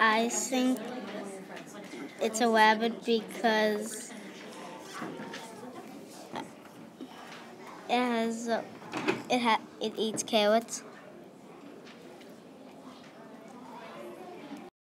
I think it's a rabbit because it has it ha it eats carrots.